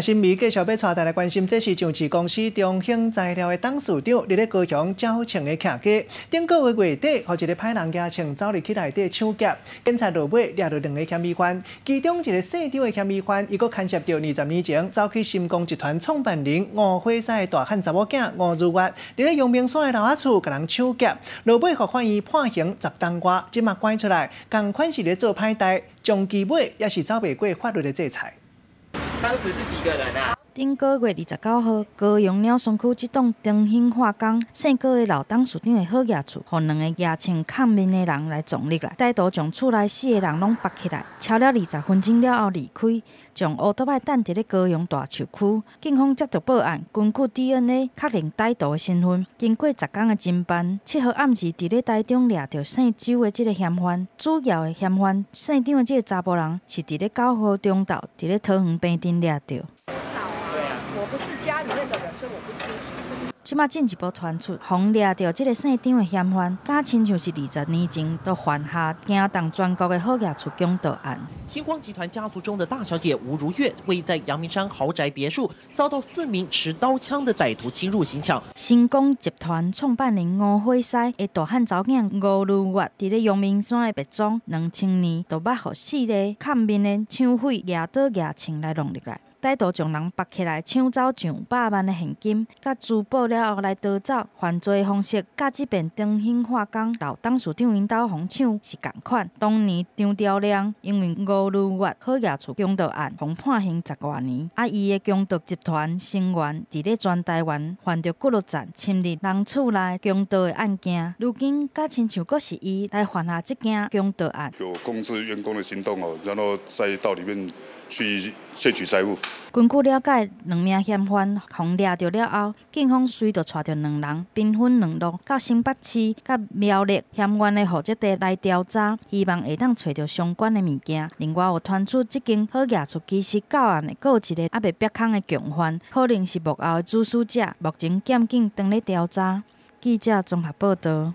新闻继续要带大家关心，这是上市公司中兴材料的董事长伫咧高雄招请的客家。顶个月月底，和一个派人家请走入去内底抢劫，警察落尾抓到两个嫌疑犯，其中一个姓张的嫌疑犯，伊个牵涉到二十年前走去新光集团创办人吴辉山的大汉查某囝吴如月，伫咧阳明山的老阿厝甲人抢劫，落尾互犯伊判刑十冬瓜，即马关出来，共款是咧做歹代，将其尾也是走袂过法律的制裁。当时是几个人啊？顶个月二十九号，高雄鸟松区一栋中兴化工姓高的老董事长的好业厝，互两个牙穿抗面的人来撞入来，歹徒将厝内四个人拢绑起来，超了二十分钟了后离开，将乌托邦等伫咧高雄大树区。警方接到报案，根据 DNA 确认歹徒的身份。经过十天的侦办，七号暗时伫咧台中掠到姓周的这个嫌犯，主要的嫌犯姓张的这个查甫人是伫咧九号中昼伫咧桃园病店掠到。我不是家里面的人，所以我不清楚。即马进一步传出，红掠到这个姓张的嫌犯，敢亲像是二十年前都犯下惊动全国的好业厝强盗案。星光集团家族中的大小姐吴如月，位在阳明山豪宅别墅，遭到四名持刀枪的歹徒侵入行抢。星光集团创办人吴辉西的大汉查囝吴如月，伫咧阳明山的别庄，两千年都捌互四个看面的抢匪掠刀掠枪来弄入来。歹徒将人绑起来，抢走上百万的现金、甲珠宝了后来逃走。犯罪方式甲即边中兴化工老董事长因兜互抢是共款。当年张兆亮因为五如月好业厝强盗案，被判刑十多年。啊，伊的强盗集团成员伫咧全台湾犯着骨碌战、侵入人厝内强盗的案件，如今甲亲像阁是伊来犯下这件强盗案。有控制员工的行动哦，然后再到里面。去窃取财物。根据了解，两名嫌犯互抓到了后，警方随着带着两人，兵分两路到新北市、甲苗栗嫌犯的户籍地来调查，希望会当找到相关的物件。另外，有传出这间好业出其实到案的，还有一个还未逼空的共犯，可能是幕后的主使者。目前检警正在调查。记者综合报道。